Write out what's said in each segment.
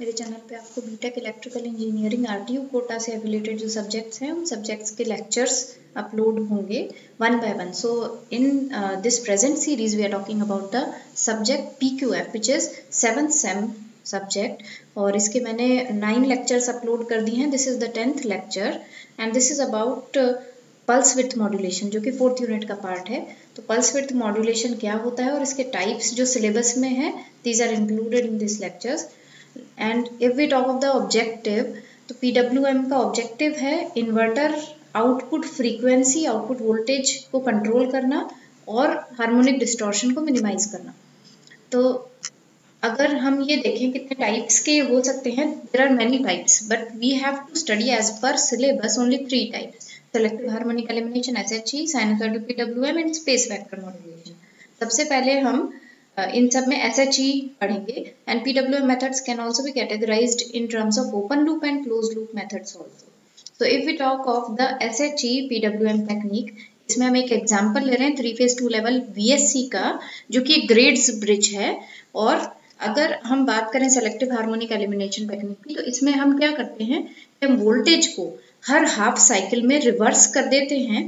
मेरे चैनल पे आपको B Tech electrical engineering RTU Kota से रिलेटेड जो सब्जेक्ट्स हैं, उन सब्जेक्ट्स के लेक्चर्स अपलोड होंगे one by one so in this present series we are talking about the subject P Q F which is seven sem subject और इसके मैंने nine lectures upload कर दिए हैं. This is the tenth lecture and this is about pulse width modulation जो कि fourth unit का part है. तो पल्स विथ मॉड्यूलेशन क्या होता है और इसके टाइप्स जो सिलेबस में है these are included in this lectures and if we talk of the objective तो पीडब्ल्यूएम का ऑब्जेक्टिव है inverter output frequency output voltage को कंट्रोल करना और हार्मोनिक डिस्टॉर्शन को मिनिमाइज करना। तो अगर हम ये देखें कितने टाइप्स के हो सकते हैं there are many types but we have to study as per syllabus only three types selective harmonic elimination S H E sinusoidal PWM and space vector modulation सबसे पहले हम इन सब में एस एच ई पढ़ेंगे and P W M methods can also be categorize in terms of open loop and close loop methods also तो if we talk of the S H E P W M technique इसमें हम एक example ले रहे हैं three phase two level V C का, जो कि ग्रेड्स ब्रिज है। और अगर हम बात करें सेलेक्टिव हार्मोनिक एलिमिनेशन टेक्निक की तो इसमें हम क्या करते हैं कि हम वोल्टेज को हर हाफ़ साइकिल में रिवर्स कर देते हैं।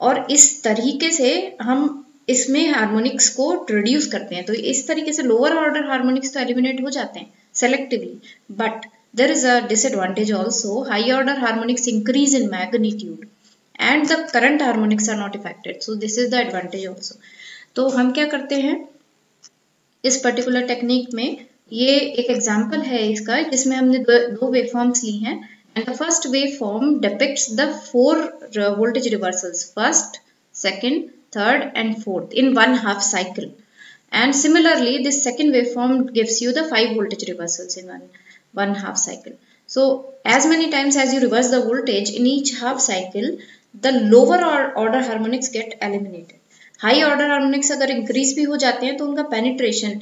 और इस तरीके से हम इसमें हार्मोनिक्स को रिड्यूस करते हैं। तो इस तरीके से लोअर ऑर्डर हार्मोनिक्स तो एलिमिनेट हो जाते हैं selectively but there is a disadvantage also high order harmonics increase in magnitude and the current harmonics are not affected so this is the advantage also तो हम क्या करते हैं? इस पर्टिकुलर टेक्निक में ये एक एग्ज़ाम्पल है इसका, जिसमें हमने दो वेव फॉर्म्स ली हैं। And the first wave form depicts the four voltage reversals first second third and fourth in one half cycle. And similarly, this second waveform gives you the five voltage reversals in one, one half cycle. So, as many times as you reverse the voltage in each half cycle, the lower order harmonics get eliminated. High order harmonics अगर increase भी हो जाते हैं तो उनका penetration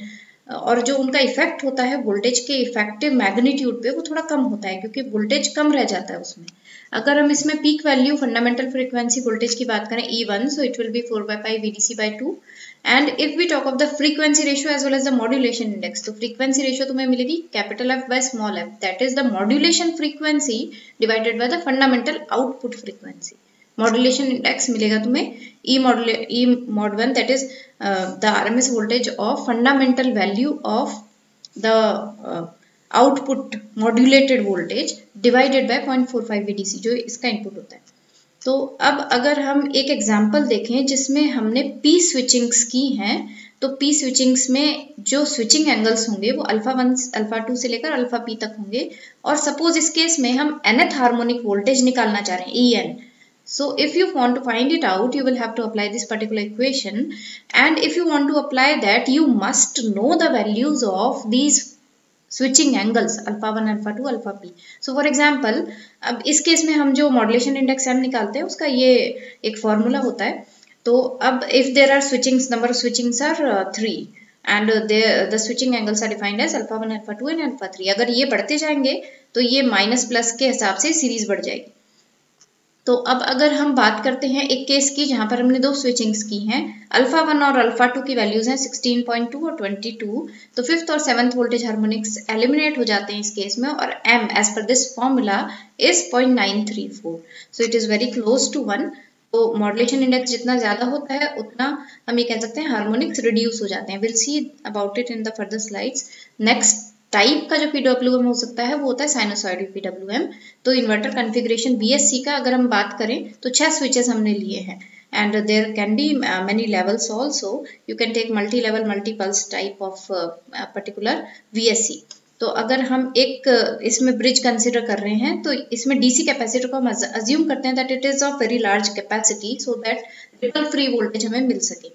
और जो उनका इफ़ेक्ट होता है वोल्टेज के इफ़ेक्टिव मैग्नीट्यूड पे वो थोड़ा कम होता है, क्योंकि वोल्टेज कम रह जाता है उसमें। अगर हम इसमें peak value fundamental frequency voltage की बात करें E one so it will be four by five V by two and if we talk of the frequency ratio as well as the modulation index तो frequency ratio तुम्हें मिलेगी capital F by small F that is the modulation frequency divided by the fundamental output frequency modulation index मिलेगा तुम्हें E module E mod one that is the R M S voltage of fundamental value of the output modulated voltage divided by point four five VDC जो इसका input होता है। तो अब अगर हम एक एग्ज़ाम्पल देखें जिसमें हमने पी स्विचिंग्स की हैं तो पी स्विचिंग्स में जो स्विचिंग एंगल्स होंगे वो अल्फ़ा वन अल्फ़ा टू से लेकर अल्फ़ा पी तक होंगे। और सपोज़ इस केस में हम एनथ हार्मोनिक वोल्टेज निकालना चाह रहे हैं E N So if you want to find it out, you will have to apply this particular equation. And if you want to apply that, you must know the values of these switching angles alpha one alpha two alpha P so for example अब इस case में हम जो modulation index M निकालते हैं उसका ये एक फॉर्मूला होता है। तो अब if there are switching number of switchings are three and the switching angles are defined as alpha one alpha two and alpha three अगर ये बढ़ते जाएँगे तो ये माइनस प्लस के हिसाब से सीरीज़ बढ़ जाएगी। तो अब अगर हम बात करते हैं एक केस की जहाँ पर हमने दो स्विचिंग्स की हैं अल्फ़ा वन और अल्फ़ा टू की वैल्यूज़ हैं 16.2 और 22 तो फिफ्थ और सेवंथ वोल्टेज हार्मोनिक्स एलिमिनेट हो जाते हैं इस केस में और M as per this formula is 0.934 so it is very close to one तो मॉडलेशन इंडेक्स जितना ज़्यादा होता है, उतना हम ये कह सकते हैं हार्मोनिक्स रिड्यूस हो जाते हैं. Will see about it in the further slides next type का जो पीडब्ल्यूएम हो सकता है वो होता है साइनोसॉइडल पीडब्ल्यूएम तो इन्वर्टर कॉन्फ़िगरेशन बीएससी का अगर हम बात करें तो छह स्विचेस हमने लिए हैं. And there can be uh, many levels also. You can take multi level multi pulse type of uh, particular VSC तो अगर हम एक इसमें ब्रिज कंसिडर कर रहे हैं तो इसमें डीसी कैपेसिटर को हम अज्यूम करते हैं that it is of very large capacity so that ripple free voltage हमें मिल सके।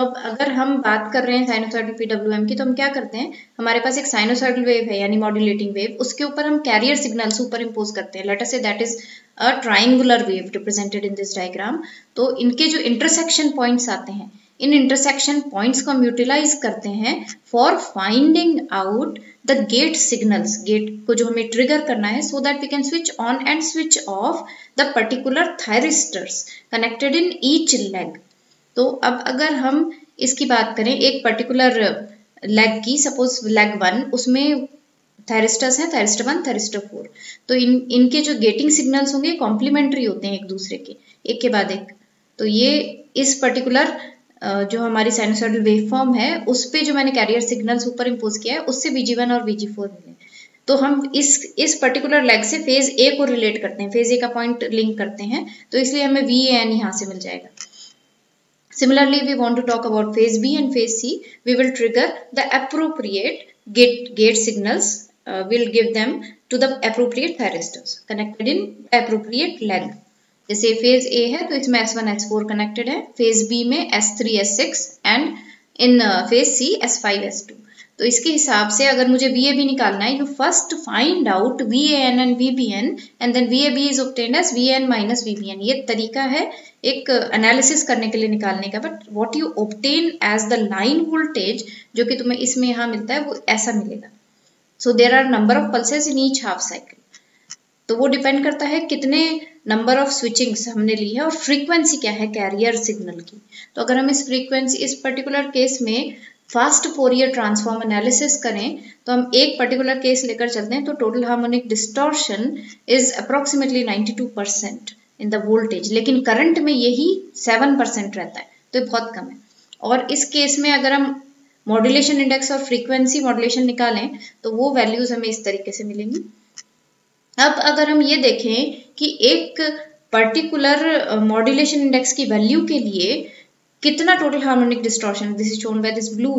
अब अगर हम बात कर रहे हैं साइनोसॉइडल पीडब्ल्यूएम की तो हम क्या करते हैं? हमारे पास एक साइनोसॉइडल वेव है, यानी मॉड्यूलेटिंग वेव उसके ऊपर हम कैरियर सिग्नल सुपर इम्पोज करते हैं। लेटर से that is a triangular wave represented in this diagram तो इनके जो इंटरसेक्शन पॉइंट्स आते हैं, इन इंटरसेक्शन पॉइंट्स को हम यूटिलाइज करते हैं for finding out the gate signals gate को जो हमें ट्रिगर करना है so that we can switch on and switch off the particular thyristors connected in each leg तो अब अगर हम इसकी बात करें, एक पर्टिकुलर लेग की सपोज़ लेग वन उसमें थैरिस्टर्स हैं थैरिस्टर वन थैरिस्टर फोर तो इन, इनके जो गेटिंग सिग्नल्स होंगे कॉम्प्लीमेंट्री होते हैं एक दूसरे के, एक के बाद एक। तो ये इस पर्टिकुलर जो हमारी साइनोसॉइडल वेव फॉर्म है, उस पर जो मैंने कैरियर सिग्नल्स ऊपर इम्पोज किया है, उससे वन और फोर मिले। तो हम इस इस पर्टिकुलर लेग से फ़ेज़ ए को रिलेट करते हैं फ़ेज़ ए का पॉइंट लिंक करते हैं तो इसलिए हमें वी ए एन यहाँ से मिल जाएगा। Similarly, we want to talk about phase B and phase C. We will trigger the appropriate gate, gate signals. Uh, we'll give them to the appropriate thyristors connected in appropriate leg. जैसे phase A है तो इसमें S1 S4 connected है phase B में S3 S6 and in phase C S5 S2 तो इसके हिसाब से अगर मुझे वी ए बी निकालना है you first find out V A N and V B N and then V A B is obtained as V N minus V B N ये तरीका है एक एनालिसिस करने के लिए निकालने का but what you obtain as the line voltage जो कि तुम्हें इसमें यहाँ मिलता है, वो ऐसा मिलेगा। So there are number of pulses in each half cycle तो वो डिपेंड करता है कितने नंबर ऑफ़ स्विचिंग्स हमने ली है और फ्रीक्वेंसी क्या है कैरियर सिग्नल की। तो अगर हम इस फ्रीक्वेंसी इस पर्टिकुलर केस में फास्ट फोरियर ट्रांसफॉर्म एनालिसिस करें तो हम एक पर्टिकुलर केस लेकर चलते हैं तो total harmonic distortion is approximately 92 percent in the voltage लेकिन करंट में यही 7 परसेंट रहता है तो ये बहुत कम है। और इस केस में अगर हम मॉड्यूलेशन इंडेक्स और फ्रीक्वेंसी मॉड्यूलेशन निकालें तो वो वैल्यूज़ हमें इस तरीके से मिलेंगी। अब अगर हम ये देखें कि एक पर्टिकुलर मॉड्यूलेशन इंडेक्स की वैल्यू के लिए कितना total harmonic distortion this is shown by this blue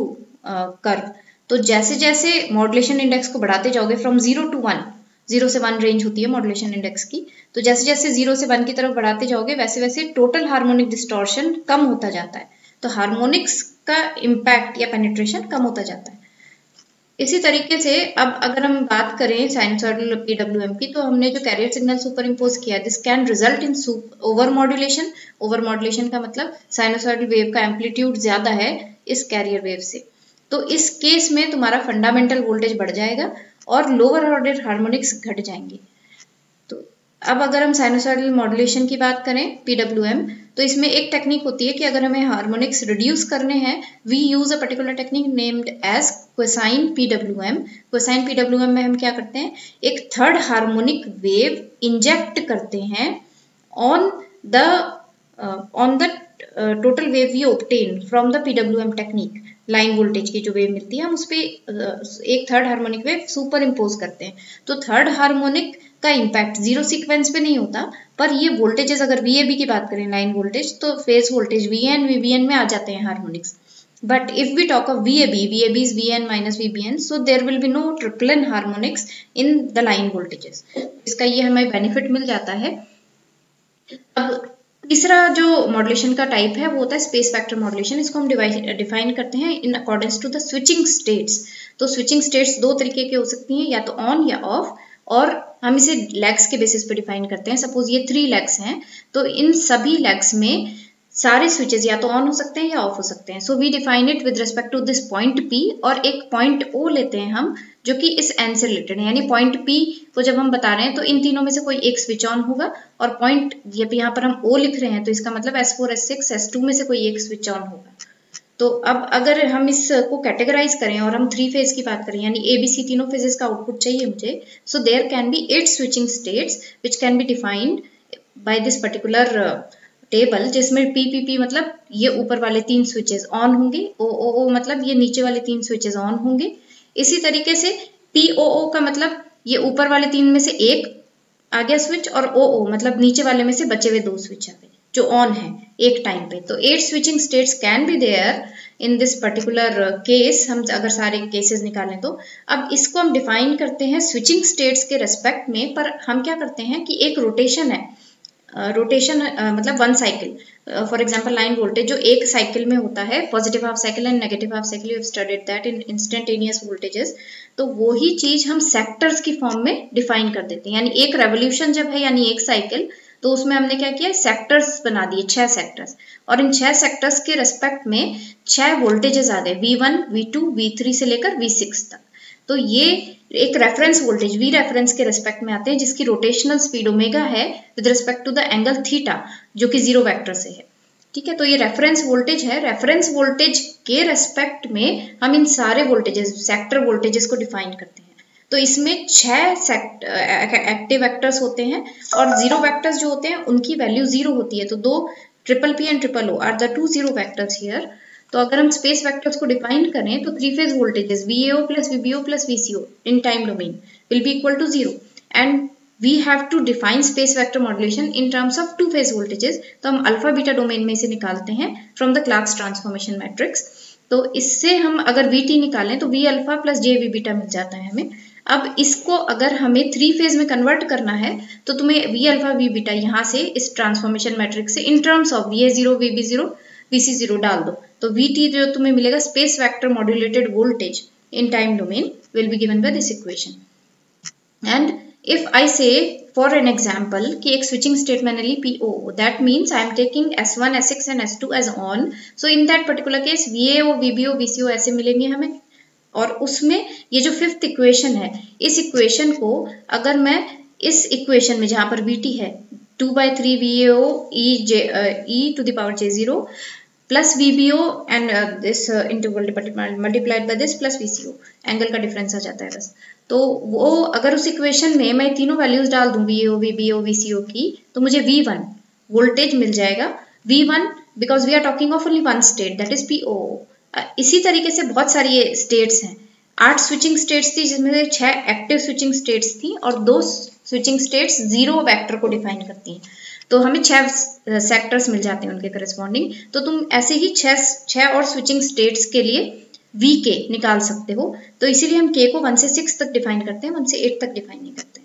curve तो जैसे जैसे मॉडुलेशन इंडेक्स को बढ़ाते जाओगे from zero to one zero से वन रेंज होती है मॉडुलेशन इंडेक्स की तो जैसे जैसे ज़ीरो से वन की तरफ़ बढ़ाते जाओगे, वैसे वैसे टोटल हार्मोनिक डिस्टॉर्शन कम होता जाता है। तो हार्मोनिक्स का इम्पैक्ट या पेनिट्रेशन कम होता जाता है। इसी तरीके से अब अगर हम बात करें साइनसॉइडल पीडब्ल्यूएम की तो हमने जो कैरियर सिग्नल सुपर इम्पोज किया this can result in over modulation over modulation का मतलब साइनोसॉइडल वेव का एम्पलीट्यूड ज़्यादा है इस कैरियर वेव से। तो इस केस में तुम्हारा फंडामेंटल वोल्टेज बढ़ जाएगा और लोअर ऑर्डर हार्मोनिक्स घट जाएँगे। अब अगर हम साइनोसॉइडल मॉड्यूलेशन की बात करें पीडब्ल्यूएम तो इसमें एक टेक्निक होती है कि अगर हमें हार्मोनिक्स रिड्यूस करने हैं we use a particular technique named as quasi sine PWM quasi sine PWM में हम क्या करते हैं? एक थर्ड हार्मोनिक वेव इंजेक्ट करते हैं on the on the total wave we obtain from the PWM technique line voltage की जो वेव मिलती है हम उस पर uh, एक third harmonic wave superimpose करते हैं। तो थर्ड हार्मोनिक का इम्पैक्ट ज़ीरो सीक्वेंस पे नहीं होता, पर ये वोल्टेजेस अगर वी ए बी की बात करें लाइन वोल्टेज तो phase voltage V N V में आ जाते हैं harmonics but if we talk of V A B V A B is V N minus V B N so there will be no triplen harmonics in the line voltages इसका ये हमें benefit मिल जाता है। अब तीसरा जो modulation का type है, वो होता है स्पेस फैक्टर मॉडुलेशन इसको हम डिफाइन करते हैं in accordance to the switching states तो स्विचिंग स्टेट्स दो तरीके के हो सकती हैं, या तो ऑन या ऑफ़ और हम इसे लेग्स के बेसिस पे डिफाइन करते हैं। सपोज़ ये थ्री लेग्स हैं तो इन सभी लेग्स में सारे स्विचेस या तो ऑन हो सकते हैं या ऑफ़ हो सकते हैं। So we define it with respect to this point P और एक पॉइंट ओ लेते हैं हम, जो कि इस एन से रिलेटेड है। यानी पॉइंट पी को जब हम बता रहे हैं तो इन तीनों में से कोई एक स्विच ऑन होगा और पॉइंट जब यहाँ पर हम ओ लिख रहे हैं तो इसका मतलब S four S six S two में से कोई एक स्विच ऑन होगा। तो अब अगर हम इसको कैटेगराइज करें और हम थ्री फ़ेज़ की बात करें, यानी ए बी सी तीनों फेजेस का आउटपुट चाहिए मुझे so there can be eight switching states which can be defined by this particular table जिसमें पी पी पी मतलब ये ऊपर वाले तीन स्विचेस ऑन होंगे ओ ओ ओ मतलब ये नीचे वाले तीन स्विचेस ऑन होंगे। इसी तरीके से पी ओ ओ का मतलब ये ऊपर वाले तीन में से एक आ गया स्विच और ओ ओ मतलब नीचे वाले में से बचे हुए दो स्विच आ गए। जो ऑन है एक टाइम पे। तो eight switching states can be there in this particular case हम अगर सारे केसेस निकालें तो। अब इसको हम डिफाइन करते हैं स्विचिंग स्टेट्स के रेस्पेक्ट में पर हम क्या करते हैं कि एक रोटेशन है। रोटेशन uh, uh, मतलब one cycle for example line voltage जो एक साइकिल में होता है positive half cycle and negative half cycle you studied that in instantaneous voltages तो वही चीज़ हम सेक्टर्स की फॉर्म में डिफाइन कर देते हैं। यानी एक रेवोल्यूशन जब है यानी एक साइकिल तो उसमें हमने क्या किया? सेक्टर्स बना दिए, छह सेक्टर्स और इन छह सेक्टर्स के रेस्पेक्ट में छह वोल्टेजेस आ गए V one V two V three से लेकर वी सिक्स तक. तो ये एक रेफरेंस वोल्टेज वी रेफरेंस के रेस्पेक्ट में आते हैं, जिसकी रोटेशनल स्पीड ओमेगा है with respect to the angle theta जो कि ज़ीरो वेक्टर से है. ठीक है? तो ये रेफरेंस वोल्टेज है. रेफरेंस वोल्टेज के रेस्पेक्ट में हम इन सारे वोल्टेजेस सेक्टर वोल्टेजेस को डिफाइन करते हैं. तो इसमें छह एक्टिव वेक्टर्स होते हैं और ज़ीरो वेक्टर्स जो होते हैं, उनकी वैल्यू ज़ीरो होती है। तो दो triple P and triple O are the two zero vectors here तो अगर हम स्पेस वेक्टर्स को डिफाइन करें तो three phase voltages V AO plus VBO plus V C O in time domain will be equal to zero and we have to define space vector modulation in terms of two phase voltages तो हम alpha beta domain में से निकालते हैं from the Clarke transformation matrix तो इससे हम अगर वी टी निकालें तो V alpha plus J V beta मिल जाता है हमें। अब इसको अगर हमें थ्री फ़ेज़ में कन्वर्ट करना है तो तुम्हें वी अल्फ़ा वी बीटा यहाँ से इस ट्रांसफॉर्मेशन मैट्रिक्स से in terms of V A zero V B zero V C zero डाल दो। तो वी टी जो तुम्हें मिलेगा space vector modulated voltage in time domain will be given by this equation and if I say for an example कि एक switching state मैंने ली PO that means I am taking S1, S6 and S2 as on. So in that particular case VAO, VBO, VCO ऐसे मिलेंगे हमें। और उसमें ये जो फिफ्थ इक्वेशन है, इस इक्वेशन को अगर मैं इस इक्वेशन में जहाँ पर VT है two by three V E J E to the power J zero plus V B O and this interval multiplied by this plus V C O angle का डिफरेंस आ जाता है बस। तो वो अगर उस इक्वेशन में मैं तीनों वैल्यूज़ डाल दूँ V O V B O V C O की तो मुझे वी वन वोल्टेज मिल जाएगा। V one because we are talking of only one state that is P O इसी तरीके से बहुत सारी ये स्टेट्स हैं। आठ स्विचिंग स्टेट्स थी, जिसमें से छह एक्टिव स्विचिंग स्टेट्स थी और दो स्विचिंग स्टेट्स ज़ीरो वेक्टर को डिफाइन करती हैं। तो हमें छह सेक्टर्स मिल जाते हैं उनके करस्पॉन्डिंग तो तुम ऐसे ही छह छह और स्विचिंग स्टेट्स के लिए वी के निकाल सकते हो। तो इसीलिए हम के को वन से सिक्स तक डिफाइन करते हैं वन से एट तक डिफाइन नहीं करते।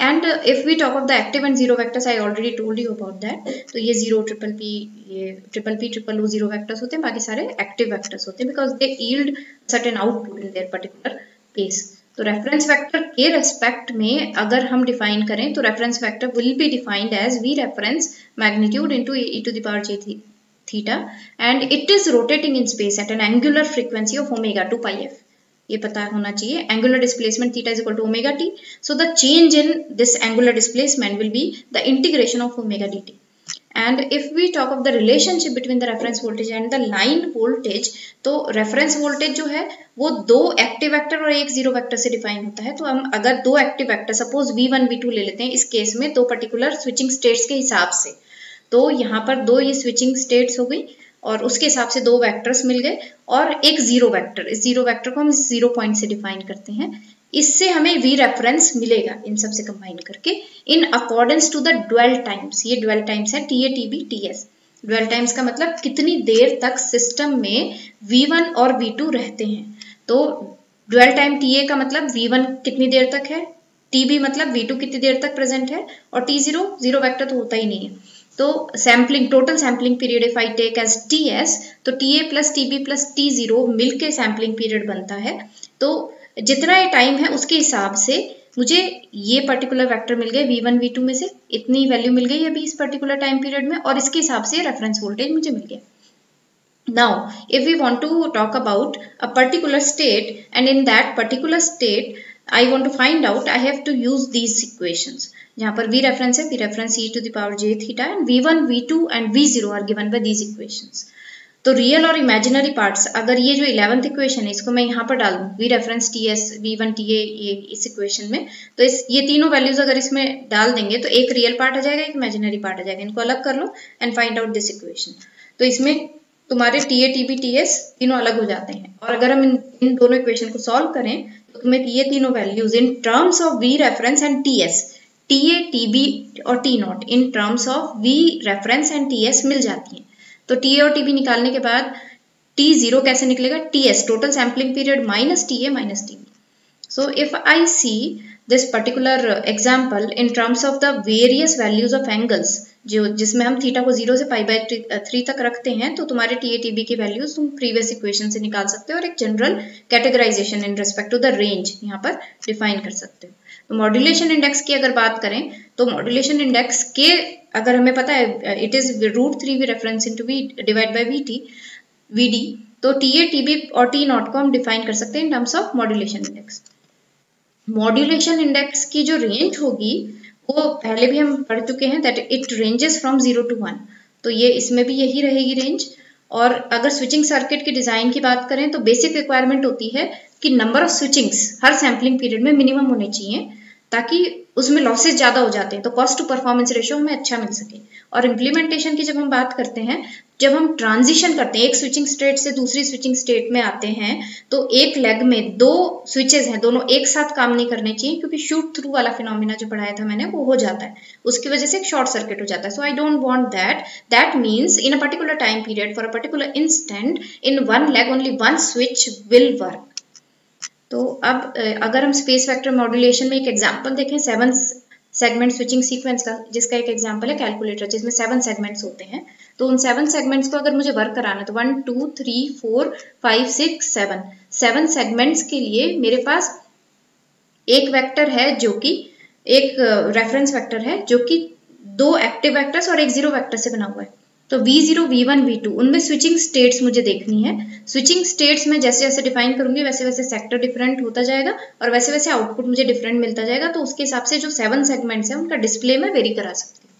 And if we talk of the active and zero vectors I already told you about that तो ये ज़ीरो ट्रिपल पी ये triple P triple O zero vectors होते हैं, बाकी सारे एक्टिव वेक्टर्स होते हैं because they yield certain output in their particular case तो रेफरेंस वेक्टर के रेस्पेक्ट में अगर हम डिफाइन करें तो reference vector will be defined as V reference magnitude into E to the power J theta. And it is rotating in space at an angular frequency of omega 2 pi f. ये पता होना चाहिए। Angular displacement theta is equal to omega T so the change in this angular displacement will be the integration of omega D T and if we talk of the relationship between the reference voltage and the line voltage तो reference voltage जो है, वो दो active vector और एक zero vector से define होता है। तो हम अगर दो active vector suppose V one V two ले लेते हैं, इस केस में दो पर्टिकुलर स्विचिंग स्टेट्स के हिसाब से तो यहाँ पर दो ये स्विचिंग स्टेट्स हो गई। और उसके हिसाब से दो वेक्टर्स मिल गए और एक ज़ीरो वेक्टर इस ज़ीरो वेक्टर को हम ज़ीरो पॉइंट से डिफाइन करते हैं। इससे हमें वी रेफरेंस मिलेगा इन सबसे कंबाइन करके in accordance to the dwell times ये ड्वेल टाइम्स है T A T B T S dwell times का मतलब कितनी देर तक सिस्टम में वी वन और वी टू रहते हैं। तो ड्वेल टाइम टी ए का मतलब वी वन कितनी देर तक है? टी बी मतलब V2 कितनी देर तक प्रेजेंट है? और टी ज़ीरो ज़ीरो वैक्टर तो होता ही नहीं है। तो sampling total sampling period if I take as T S तो T A plus T B plus T zero मिलके सैम्पलिंग पीरियड बनता है। तो जितना ये टाइम है, उसके हिसाब से मुझे ये पर्टिकुलर वेक्टर मिल गए वी वन वी टू में से। इतनी वैल्यू मिल गई अभी इस पर्टिकुलर टाइम पीरियड में और इसके हिसाब से रेफरेंस वोल्टेज मुझे मिल गया। Now, if we want to talk about a particular state and in that particular state I want to find out, I have to use these equations. जहाँ पर v रेफरेंस है v reference e to the power j theta and v1 v2 and v0 are given by these equations. तो real और imaginary parts अगर ये जो eleventh equation है, इसको मैं यहाँ पर डाल दूँ V reference T S V one T A ये इस इक्वेशन में तो इस, ये तीनों वैल्यूज़ अगर इसमें डाल देंगे तो एक रियल पार्ट आ जाएगा, एक इमेजिनरी पार्ट आ जाएगा, इनको अलग कर लो and find out this equation तो इसमें तुम्हारे T A T B T S तीनों अलग हो जाते हैं। और अगर हम इन, इन दोनों इक्वेशन को सॉल्व करें तो तुम्हें ये तीनों values in terms of V reference and T S T A T B और T naught in terms of V reference and T S मिल जाती हैं। तो टी ए और टी बी निकालने के बाद टी ज़ीरो कैसे निकलेगा? T S total sampling period minus T A minus T B so if I see this particular example in terms of the various values of angles जो, जिसमें हम theta को zero से पाई बाई थ्री तक रखते हैं तो तुम्हारे टी ए टी बी की वैल्यूज़ तुम प्रीवियस इक्वेशन से निकाल सकते हो और एक general categorization in respect to the range यहाँ पर डिफाइन कर सकते हो। तो मॉड्यूलेशन इंडेक्स की अगर बात करें तो मॉड्यूलेशन इंडेक्स के अगर हमें पता है it is root three V reference into V divide by V T V D तो टी ए टी बी और टी नॉट को हम डिफाइन कर सकते हैं in terms of modulation index modulation index की जो रेंज होगी, वो पहले भी हम पढ़ चुके हैं that it ranges from zero to one तो ये इसमें भी यही रहेगी रेंज और अगर स्विचिंग सर्किट के डिज़ाइन की बात करें तो बेसिक रिक्वायरमेंट होती है कि नंबर ऑफ़ स्विचिंग्स हर सैम्पलिंग पीरियड में मिनिमम होने चाहिए, ताकि उसमें लॉसेज ज़्यादा हो जाते हैं तो कॉस्ट टू परफॉर्मेंस रेशियो हमें अच्छा मिल सके। और इम्प्लीमेंटेशन की जब हम बात करते हैं, जब हम ट्रांजिशन करते हैं, एक स्विचिंग स्टेट से दूसरी स्विचिंग स्टेट में आते हैं तो एक लेग में दो स्विचेस हैं, दोनों एक साथ काम नहीं करने चाहिए, क्योंकि शूट थ्रू वाला फिनोमिना जो पढ़ाया था मैंने, वो हो जाता है। उसकी वजह से एक शॉर्ट सर्किट हो जाता है। So I don't want that that means in a particular time period for a particular instant in one leg only one switch will work तो अब अगर हम स्पेस वेक्टर मॉड्यूलेशन में एक एग्जांपल देखें सेवन सेगमेंट स्विचिंग सीक्वेंस का, जिसका एक एग्जांपल है कैलकुलेटर जिसमें सेवन सेगमेंट्स होते हैं। तो उन सेवन सेगमेंट्स को अगर मुझे वर्क कराना है तो one two three four five six seven seven segments के लिए मेरे पास एक वेक्टर है जो कि, एक रेफरेंस वेक्टर है, जो कि दो एक्टिव वेक्टर्स और एक ज़ीरो वेक्टर से बना हुआ है। तो V0, V1, V2 उनमें स्विचिंग स्टेट्स मुझे देखनी है। स्विचिंग स्टेट्स में जैसे जैसे डिफाइन करूँगी वैसे वैसे सेक्टर डिफरेंट होता जाएगा और वैसे वैसे आउटपुट मुझे डिफरेंट मिलता जाएगा तो उसके हिसाब से जो सेवन सेगमेंट्स हैं उनका डिस्प्ले में वेरी करा सकती हूँ।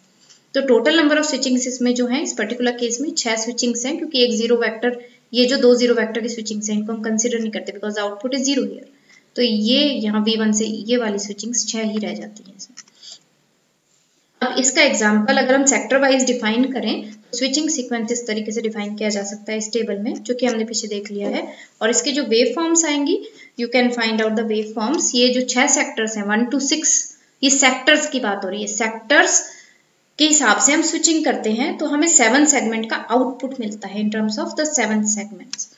तो टोटल नंबर ऑफ़ स्विचिंग्स इसमें जो है इस पर्टिकुलर केस में छह स्विचिंग्स हैं क्योंकि एक ज़ीरो वैक्टर ये जो दो ज़ीरो वैक्टर की स्विचिंग्स हैं इनको हम कंसिडर नहीं करते because output is zero here तो ये यहाँ वी वन से ये वाली स्विचिंग्स छह ही रह जाती हैं अब इसका एग्ज़ाम्पल अगर हम सेक्टर वाइज डिफाइन करें स्विचिंग सीक्वेंस इस तरीके से डिफाइन किया जा सकता है इस टेबल में, जो कि हमने पीछे देख लिया है। और इसके जो वेव फॉर्म्स आएँगी you can find out the wave forms ये जो छह सेक्टर्स हैं वन टू सिक्स ये सेक्टर्स की बात हो रही है। सेक्टर्स के हिसाब से हम स्विचिंग करते हैं तो हमें सेवन सेगमेंट का आउटपुट मिलता है in terms of the seven segments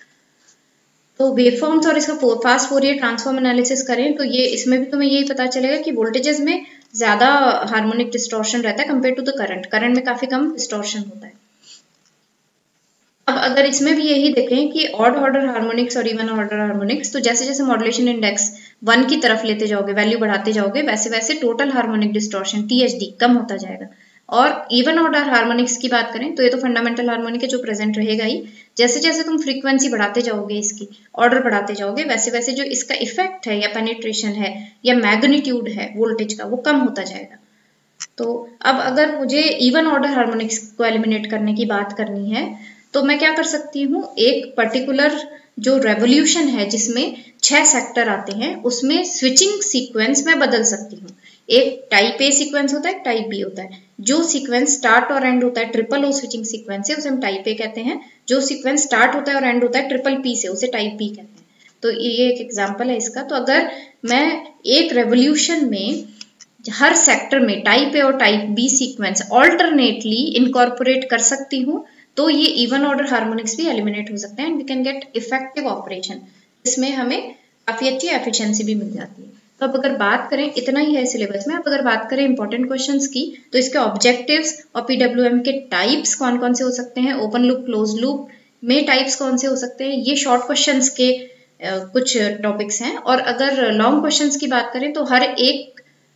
तो वेवफॉर्म्स और इसका फास्ट फोरियर ट्रांसफॉर्म एनालिसिस करें तो ये, इसमें भी तुम्हें यही पता चलेगा कि वोल्टेजेस में ज़्यादा हार्मोनिक डिस्टोर्शन रहता है compare to the current current में काफ़ी कम डिस्टोर्शन होता है। अब अगर इसमें भी यही देखें कि ऑड ऑर्डर हार्मोनिक्स और इवन ऑर्डर हार्मोनिक्स तो जैसे जैसे मॉडुलेशन इंडेक्स वन की तरफ़ लेते जाओगे वैल्यू बढ़ाते जाओगे, वैसे वैसे टोटल हार्मोनिक डिस्टोर्शन टी कम होता जाएगा। और इवन ऑर्डर हार्मोनिक्स की बात करें तो ये तो फंडामेंटल हार्मोनिक है जो प्रेजेंट रहेगा ही। जैसे जैसे तुम फ्रीक्वेंसी बढ़ाते जाओगे इसकी ऑर्डर बढ़ाते जाओगे, वैसे वैसे जो इसका इफ़ेक्ट है या पेनिट्रेशन है या मैग्नीट्यूड है वोल्टेज का, वो कम होता जाएगा। तो अब अगर मुझे इवन ऑर्डर हार्मोनिक्स को एलिमिनेट करने की बात करनी है तो मैं क्या कर सकती हूँ? एक पर्टिकुलर जो रेवोल्यूशन है, जिसमें छह सेक्टर आते हैं, उसमें स्विचिंग सीक्वेंस में बदल सकती हूँ। एक टाइप ए सीक्वेंस होता है टाइप बी होता है। जो सीक्वेंस स्टार्ट और एंड होता है ट्रिपल ओ स्विचिंग सीक्वेंस है उसे हम टाइप ए कहते हैं। जो सीक्वेंस स्टार्ट होता है और एंड होता है ट्रिपल पी से, उसे टाइप बी कहते हैं। तो ये एक एग्ज़ाम्पल है इसका। तो अगर मैं एक रेवोल्यूशन में हर सेक्टर में टाइप ए और type B sequence alternately incorporate कर सकती हूँ तो ये इवन ऑर्डर हार्मोनिक्स भी एलिमिनेट हो सकते हैं and we can get effective operation इसमें हमें काफ़ी अच्छी एफिशिएंसी भी मिल जाती है। तो अब अगर बात करें, इतना ही है सिलेबस में, अब अगर बात करें इंपॉर्टेंट क्वेश्चंस की तो इसके ऑब्जेक्टिव्स और पीडब्ल्यूएम के टाइप्स कौन कौन से हो सकते हैं? ओपन लूप क्लोज लूप में टाइप्स कौन से हो सकते हैं? ये शॉर्ट क्वेश्चंस के कुछ टॉपिक्स हैं। और अगर लॉन्ग क्वेश्चंस की बात करें तो हर एक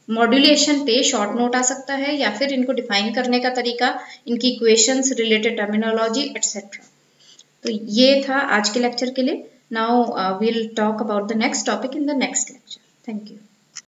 मॉड्यूलेशन पे शॉर्ट नोट आ सकता है या फिर इनको डिफाइन करने का तरीका, इनकी इक्वेशंस रिलेटेड टर्मिनोलॉजी एटसेट्रा तो ये था आज के लेक्चर के लिए. Now we'll talk about the next topic in the next lecture thank you.